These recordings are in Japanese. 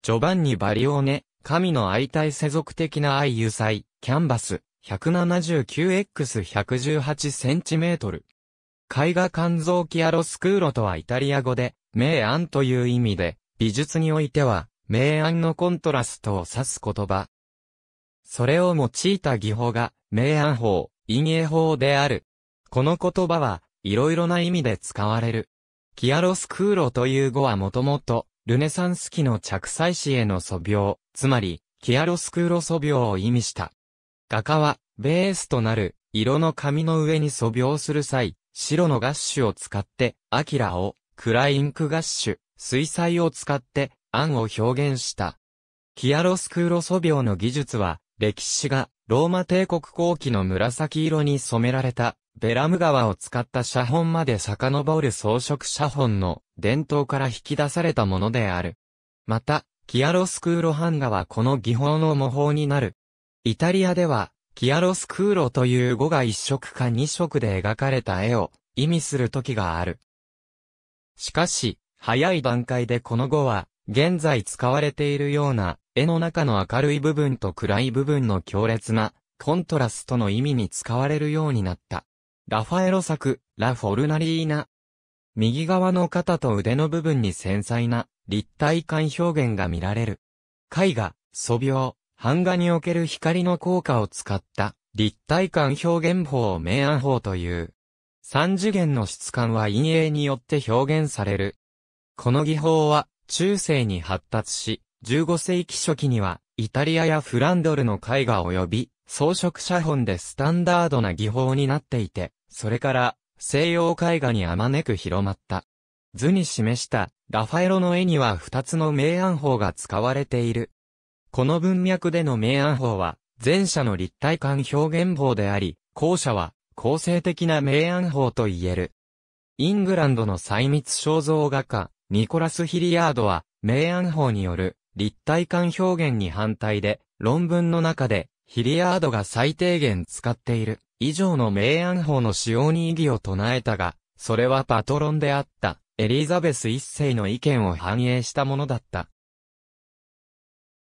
ジョバンニ・バリオーネ、神の愛体世俗的な愛油彩、キャンバス、179x118cm。絵画肝臓キアロスクーロとはイタリア語で、明暗という意味で、美術においては、明暗のコントラストを指す言葉。それを用いた技法が、明暗法、陰影法である。この言葉は、いろいろな意味で使われる。キアロスクーロという語はもともと、ルネサンス期の着彩紙への素描、つまり、キアロスクーロ素描を意味した。画家は、ベースとなる、色の紙の上に素描する際、白のガッシュを使って、アキラを、暗いインクガッシュ、水彩を使って、暗を表現した。キアロスクーロ素描の技術は、歴史が、ローマ帝国後期の紫色に染められた、ベラム川を使った写本まで遡る装飾写本の伝統から引き出されたものである。また、キアロスクーロ版画はこの技法の模倣になる。イタリアでは、キアロスクーロという語が一色か二色で描かれた絵を意味する時がある。しかし、早い段階でこの語は、現在使われているような絵の中の明るい部分と暗い部分の強烈なコントラストの意味に使われるようになった。ラファエロ作、ラフォルナリーナ。右側の肩と腕の部分に繊細な立体感表現が見られる。絵画、素描、版画における光の効果を使った立体感表現法を明暗法という。三次元の質感は陰影によって表現される。この技法は中世に発達し、15世紀初期にはイタリアやフランドルの絵画及び装飾写本でスタンダードな技法になっていて、それから西洋絵画にあまねく広まった。図に示したラファエロの絵には二つの明暗法が使われている。この文脈での明暗法は、前者の立体感表現法であり、後者は構成的な明暗法と言える。イングランドの細密肖像画家、ニコラス・ヒリアードは、明暗法による立体感表現に反対で、論文の中で、ヒリアードが最低限使っている以上の明暗法の使用に異議を唱えたが、それはパトロンであったエリザベス一世の意見を反映したものだった。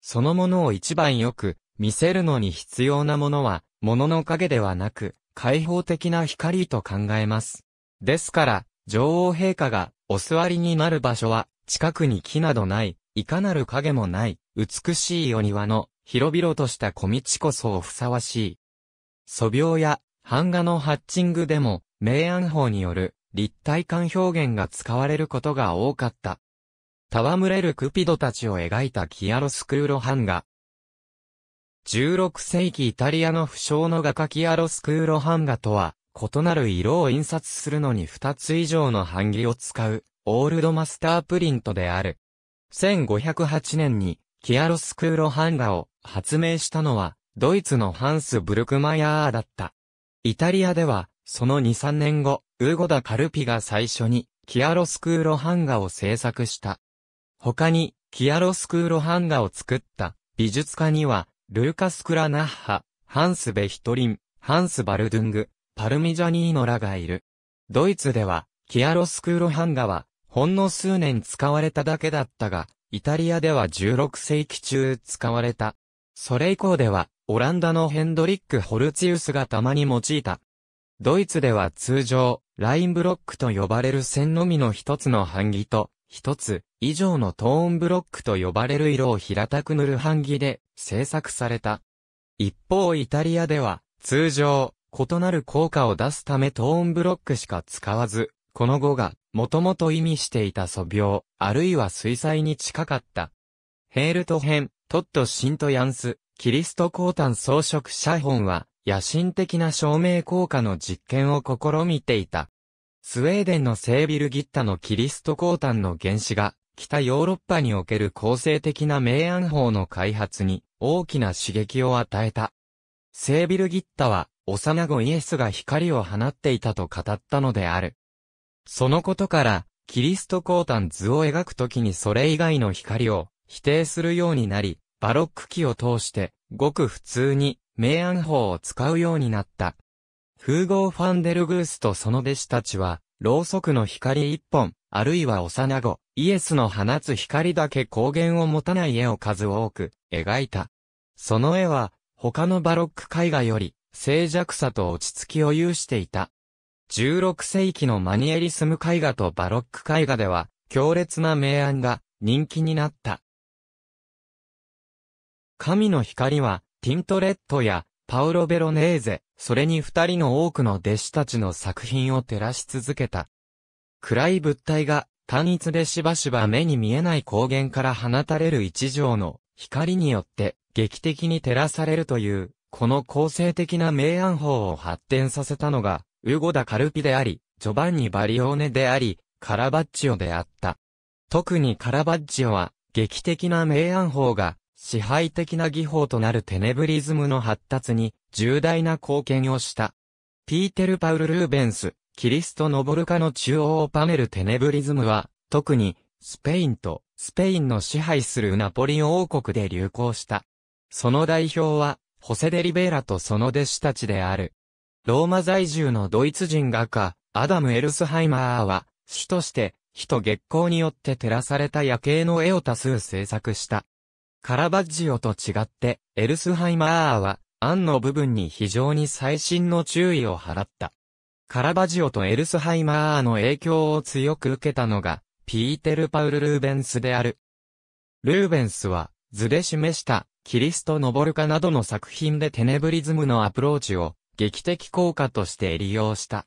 そのものを一番よく見せるのに必要なものは、物の影ではなく、開放的な光と考えます。ですから、女王陛下がお座りになる場所は、近くに木などない、いかなる影もない、美しいお庭の、広々とした小道こそふさわしい。素描や、版画のハッチングでも、明暗法による、立体感表現が使われることが多かった。戯れるクピドたちを描いたキアロスクーロ版画。16世紀イタリアの不詳の画家キアロスクーロ版画とは、異なる色を印刷するのに2つ以上の版木を使う、オールドマスタープリントである。1508年に、キアロスクーロ版画を発明したのは、ドイツのハンス・ブルクマヤーだった。イタリアでは、その2、3年後、ウーゴダ・カルピが最初に、キアロスクーロ版画を制作した。他に、キアロスクーロ版画を作った美術家には、ルーカス・クラナッハ、ハンス・ベヒトリン、ハンス・バルドゥング、パルミジャニーノらがいる。ドイツでは、キアロスクーロ版画は、ほんの数年使われただけだったが、イタリアでは16世紀中使われた。それ以降では、オランダのヘンドリック・ホルツィウスがたまに用いた。ドイツでは通常、ラインブロックと呼ばれる線のみの一つの版木と、一つ以上のトーンブロックと呼ばれる色を平たく塗る版木で制作された。一方イタリアでは通常異なる効果を出すためトーンブロックしか使わず、この語がもともと意味していた素描、あるいは水彩に近かった。ヘールト編、トット・シント・ヤンス、キリスト光端装飾写本は、野心的な照明効果の実験を試みていた。スウェーデンのセービルギッタのキリスト光端の原子が、北ヨーロッパにおける構成的な明暗法の開発に大きな刺激を与えた。セービルギッタは、幼子イエスが光を放っていたと語ったのである。そのことから、キリスト光端図を描くときにそれ以外の光を否定するようになり、バロック期を通して、ごく普通に明暗法を使うようになった。フーゴー・ファンデルグースとその弟子たちは、ろうそくの光一本、あるいは幼子、イエスの放つ光だけ光源を持たない絵を数多く描いた。その絵は、他のバロック絵画より、静寂さと落ち着きを有していた。16世紀のマニエリスム絵画とバロック絵画では、強烈な明暗が人気になった。神の光は、ティントレットやパウロ・ベロネーゼ、それに二人の多くの弟子たちの作品を照らし続けた。暗い物体が単一でしばしば目に見えない光源から放たれる一条の光によって劇的に照らされるという、この構成的な明暗法を発展させたのが、ウゴダ・カルピであり、ジョバンニ・バリオーネであり、カラバッチオであった。特にカラバッジオは、劇的な明暗法が支配的な技法となるテネブリズムの発達に重大な貢献をした。ピーテル・パウル・ルーベンス、キリスト・ノボルカの中央パネルテネブリズムは、特に、スペインとスペインの支配するナポリ王国で流行した。その代表は、ホセ・デ・リベーラとその弟子たちである。ローマ在住のドイツ人画家、アダム・エルスハイマーは、主として、火と月光によって照らされた夜景の絵を多数制作した。カラバッジオと違って、エルスハイマーは、暗の部分に非常に細心の注意を払った。カラバジオとエルスハイマーの影響を強く受けたのが、ピーテル・パウル・ルーベンスである。ルーベンスは、図で示した、キリスト・ノボルカなどの作品でテネブリズムのアプローチを、劇的効果として利用した。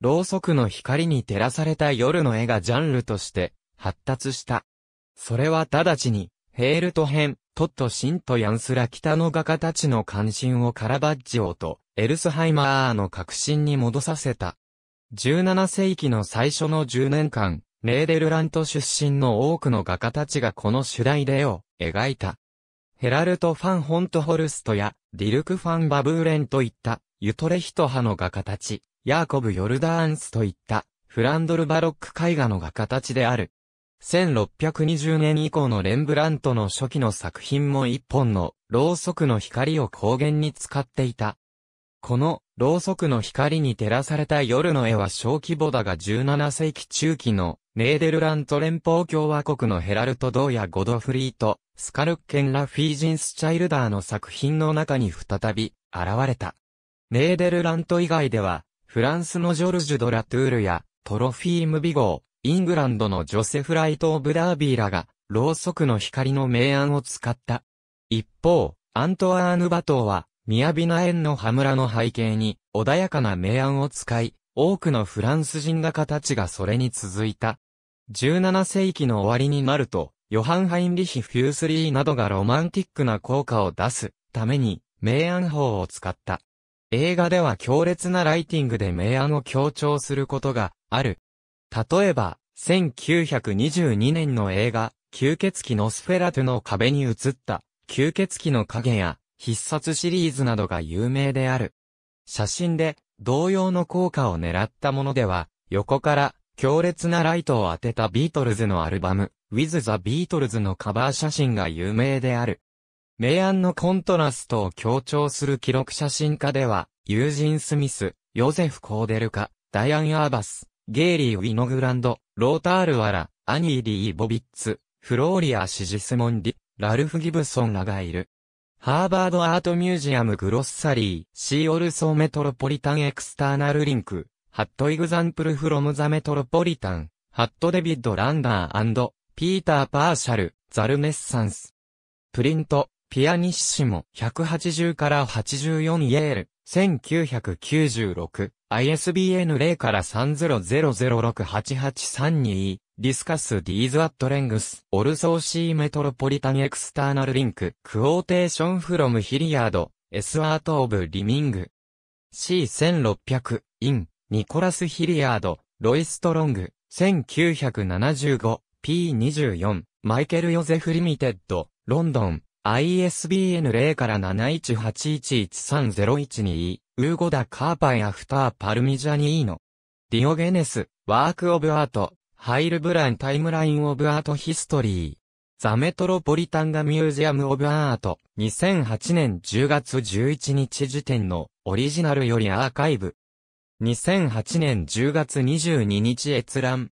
ろうそくの光に照らされた夜の絵がジャンルとして発達した。それは直ちにヘールト編、トット・シント・ヤンスラ北の画家たちの関心をカラバッジオとエルスハイマーの革新に戻させた。17世紀の最初の10年間、ネーデルラント出身の多くの画家たちがこの主題で絵を描いた。ヘラルト・ファン・ホント・ホルストやディルク・ファン・バブーレンといったユトレヒト派の画家たち、ヤーコブ・ヨルダーンスといったフランドルバロック絵画の画家たちである。1620年以降のレンブラントの初期の作品も一本のろうそくの光を光源に使っていた。このろうそくの光に照らされた夜の絵は小規模だが17世紀中期のネーデルラント連邦共和国のヘラルト・ドーやゴドフリート、スカルッケン・ラ・フィージンス・チャイルダーの作品の中に再び現れた。ネーデルラント以外では、フランスのジョルジュ・ド・ラトゥールやトロフィーム・ビゴー、イングランドのジョセフ・ライト・オブ・ダービーらが、ろうそくの光の明暗を使った。一方、アントワーヌ・バトーは、雅な園の葉むらの背景に、穏やかな明暗を使い、多くのフランス人画家たちがそれに続いた。17世紀の終わりになると、ヨハン・ハインリヒ・フュースリーなどがロマンティックな効果を出すために、明暗法を使った。映画では強烈なライティングで明暗を強調することがある。例えば、1922年の映画、吸血鬼ノスフェラトゥの壁に映った、吸血鬼の影や、必殺シリーズなどが有名である。写真で、同様の効果を狙ったものでは、横から強烈なライトを当てたビートルズのアルバム、With the Beatles のカバー写真が有名である。明暗のコントラストを強調する記録写真家では、ユージン・スミス、ヨゼフ・コーデルカ、ダイアン・アーバス、ゲイリー・ウィノグランド、ロータール・ワラ、アニー・リー・ボビッツ、フローリア・シジスモンディ、ラルフ・ギブソンらがいる。ハーバード・アート・ミュージアム・グロッサリー、シーオルソー・メトロポリタン・エクスターナル・リンク、ハット・イグザンプル・フロム・ザ・メトロポリタン、ハット・デビッド・ランダーピーター・パーシャル、ザルネッサンス。プリント、ピアニッシモ、180から84イエール、1996。ISBN 0から3000688832ディスカスディーズアットレングスオルソーシーメトロポリタンエクスターナルリンククオーテーションフロムヒリヤードエスワートオブリミング。C1600 インニコラス・ヒリヤードロイストロング1975 P24 マイケル・ヨゼフ・リミテッドロンドン。ISBN 0から71811301ウーゴダ・カーパイアフター・パルミジャニーノ。ディオゲネス、ワーク・オブ・アート、ハイルブラン・タイムライン・オブ・アート・ヒストリー。ザ・メトロポリタンガ・ミュージアム・オブ・アート、2008年10月11日時点のオリジナルよりアーカイブ。2008年10月22日閲覧。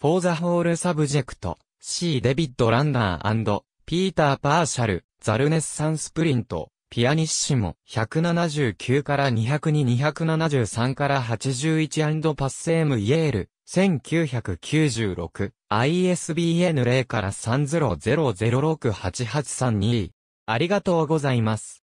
For the Whole Subject, C. デビッド・ランナーピーター・パーシャル、ザルネッサンスプリント、ピアニッシモ、179から202、273から81パッセームイエール、1996、ISBN 0から30006883 2ありがとうございます。